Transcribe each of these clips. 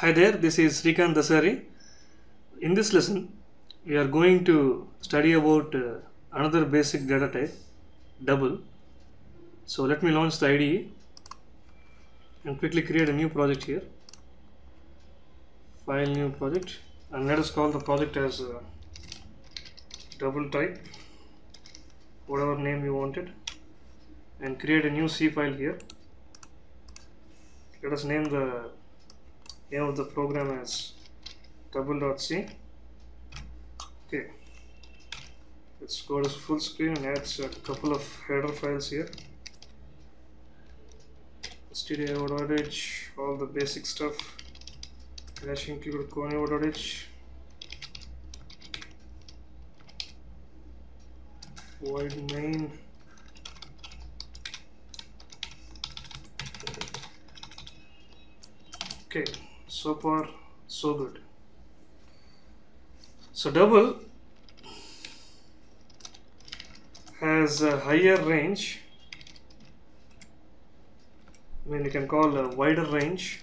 Hi there, this is Srikanth Dasari. In this lesson, we are going to study about uh, another basic data type, double. So let me launch the IDE and quickly create a new project here. File new project and let us call the project as uh, double type, whatever name you wanted and create a new C file here. Let us name the name of the program as double.c. Okay, let's go to full screen and add a couple of header files here. stdio.h, all the basic stuff. Dash include conio.h. void main okay so far so good. So double has a higher range. I mean you can call a wider range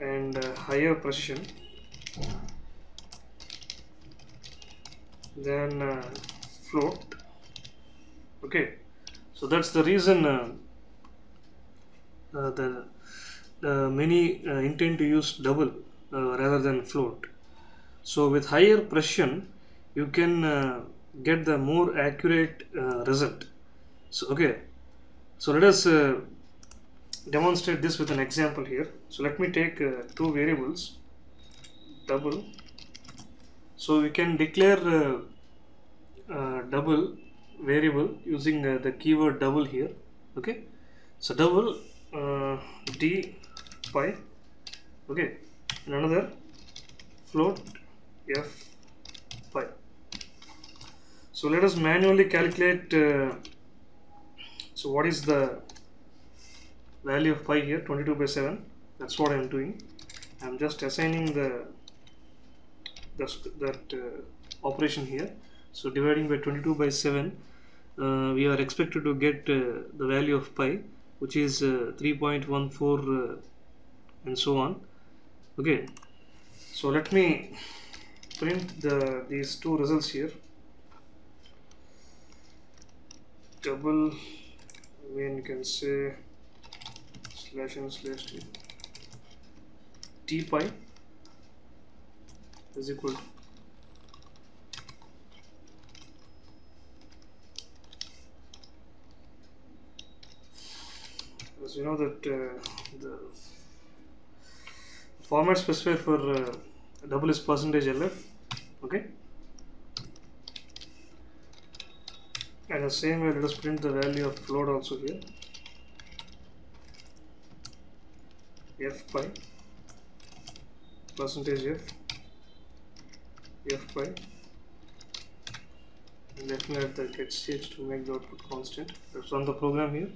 and higher precision. Than uh, float. Okay. So that's the reason uh, uh, the many uh, intend to use double uh, rather than float. So with higher precision you can uh, get the more accurate uh, result. So okay. So let us uh, demonstrate this with an example here. So let me take uh, two variables. Double. So we can declare uh, uh, double variable using uh, the keyword double here. Okay. So double uh, d pi okay and another float f pi. So let us manually calculate uh, so what is the value of pi here? 22 by 7 that's what I'm doing. I'm just assigning the that uh, operation here. So dividing by 22 by 7 uh, we are expected to get uh, the value of pi which is uh, 3.14 and so on. Okay. So let me print the these two results here. Double mean you can say slash and slash t. T pi is equal to as you know that uh, the format specifier for uh, double is percentage LF okay? And the same way let us print the value of float also here. F pi percentage f f pi. And let me add the getch to make the output constant. Let's run the program here.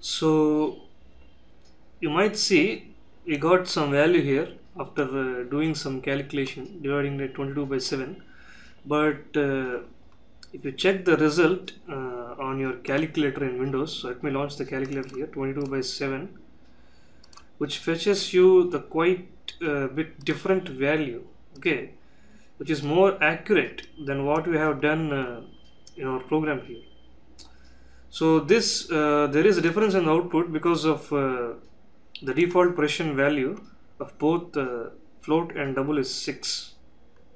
So you might see we got some value here after uh, doing some calculation dividing the 22 by 7 but uh, if you check the result uh, on your calculator in Windows so let me launch the calculator here 22 by 7 which fetches you the quite uh, bit different value okay? Which is more accurate than what we have done uh, in our program here. So this uh, there is a difference in the output because of uh, the default precision value of both uh, float and double is 6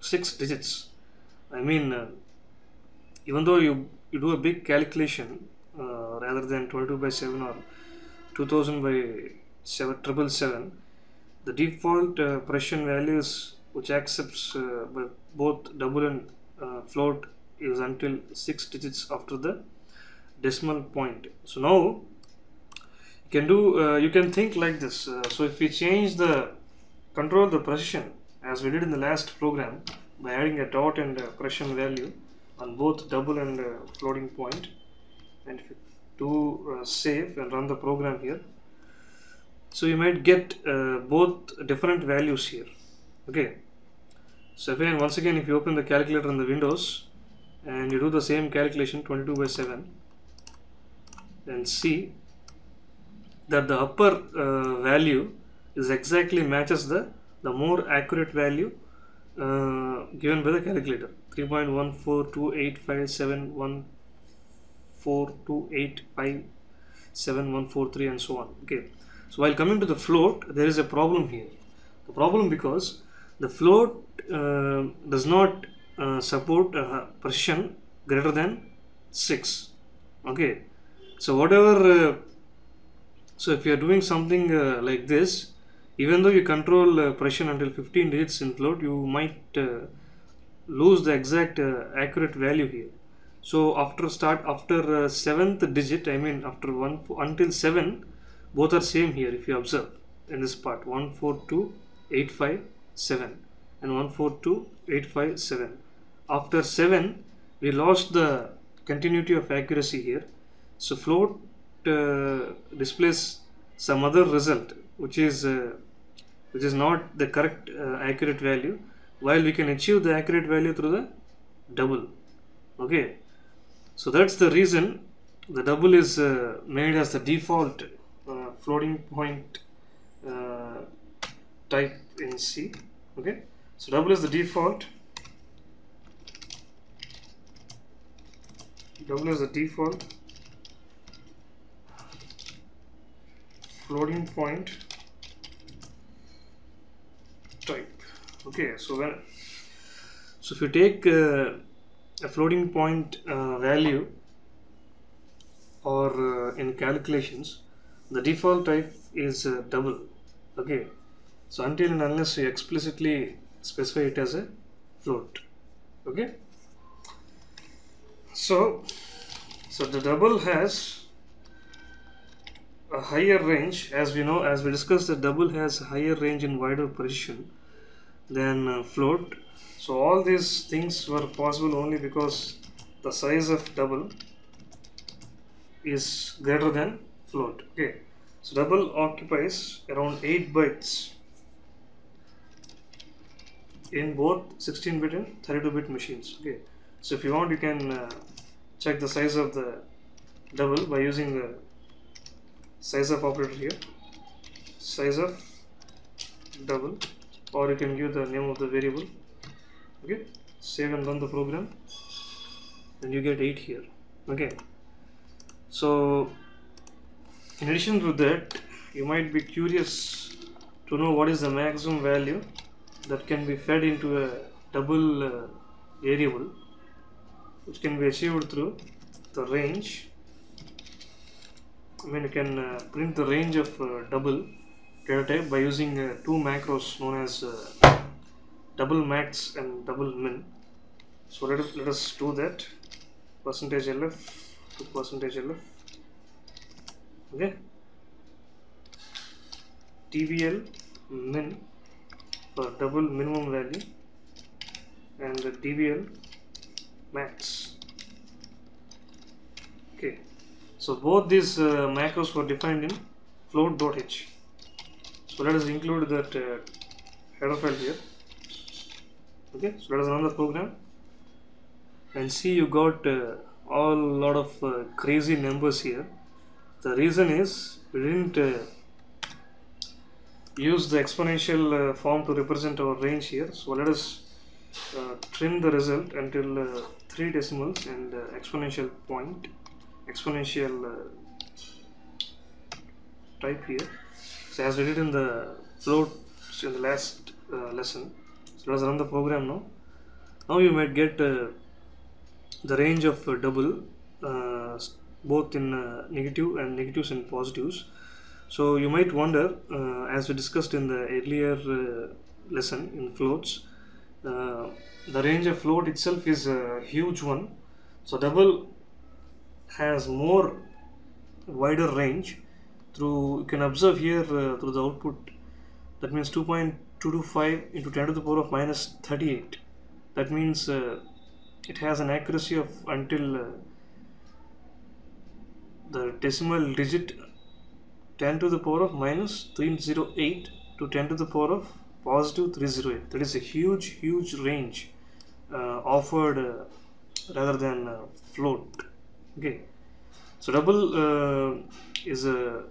6 digits. I mean uh, even though you you do a big calculation uh, rather than 22 by 7 or 2000 by 7 triple 7 the default uh, precision values which accepts uh, both double and uh, float is until 6 digits after the decimal point. So now can do uh, you can think like this. Uh, so if we change the control the precision as we did in the last program by adding a dot and a precision value on both double and uh, floating point and if you do uh, save and run the program here so you might get uh, both different values here. Okay? So again once again if you open the calculator in the windows and you do the same calculation 22 by 7 and see that the upper uh, value is exactly matches the the more accurate value uh, given by the calculator. 3.142857143 and so on. Okay. So while coming to the float there is a problem here. The problem because the float uh, does not uh, support a precision greater than 6 okay. So whatever uh, so if you are doing something uh, like this even though you control uh, precision until 15 digits in float you might uh, lose the exact uh, accurate value here. So after start after uh, seventh digit i mean after one until 7 both are same here if you observe in this part. 142857 and 142857 after 7 we lost the continuity of accuracy here. So float displays some other result which is uh, which is not the correct uh, accurate value while we can achieve the accurate value through the double. Okay? So that's the reason the double is uh, made as the default uh, floating point uh, type in C. Okay? So double is the default. Double is the default floating point type. Okay so when so if you take uh, a floating point uh, value or uh, in calculations the default type is uh, double. Okay so until and unless you explicitly specify it as a float. Okay? So so the double has higher range as we know as we discussed the double has higher range and wider precision than uh, float. So all these things were possible only because the size of double is greater than float. Okay. So double occupies around 8 bytes in both 16 bit and 32 bit machines. Okay. So if you want you can uh, check the size of the double by using the size of operator here. Size of double. Or you can give the name of the variable. Okay? Save and run the program. And you get 8 here. Okay? So in addition to that you might be curious to know what is the maximum value that can be fed into a double uh, variable which can be achieved through the range I mean you can uh, print the range of uh, double data type by using uh, two macros known as uh, double max and double min. So let us, let us do that. Percentage lf to percentage lf okay. DBL min for double minimum value and the DBL max. Okay so both these uh, macros were defined in float.h so let us include that uh, header file here. Okay so let us run the program and see you got uh, all lot of uh, crazy numbers here. The reason is we didn't uh, use the exponential uh, form to represent our range here. So let us uh, trim the result until three decimals and exponential point exponential uh, type here. So as we did in the float in the last uh, lesson so let's run the program now. Now you might get uh, the range of uh, double uh, both in uh, negative and negatives and positives. So you might wonder as we discussed in the earlier lesson in floats the range of float itself is a huge one. So double has more wider range through you can observe here uh, through the output. That means 2.225 into 10 to the power of minus 38 that means uh, it has an accuracy of until uh, the decimal digit 10 to the power of minus 308 to 10 to the power of positive 308 that is a huge huge range uh, offered uh, rather than uh, float okay. So double uh, is a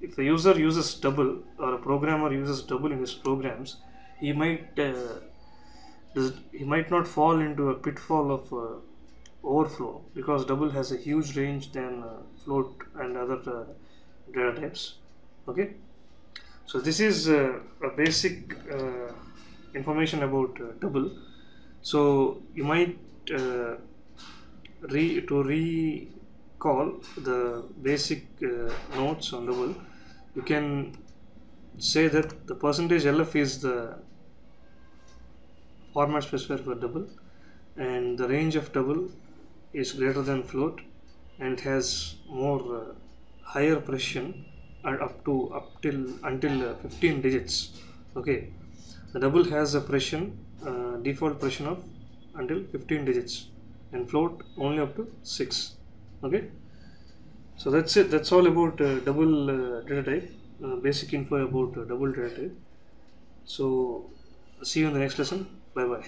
if a user uses double or a programmer uses double in his programs he might uh, does, he might not fall into a pitfall of uh, overflow because double has a huge range than uh, float and other uh, data types. Okay? So this is uh, a basic information about double. So you might re to recall the basic uh, notes on the double you can say that the percentage lf is the format specifier for double and the range of double is greater than float and has more uh, higher precision and up to up till until uh, 15 digits. Okay. The double has a precision uh, default precision of until 15 digits and float only up to 6 okay? So that's it. That's all about uh, double uh, data type uh, basic info about uh, double data type. So see you in the next lesson. Bye bye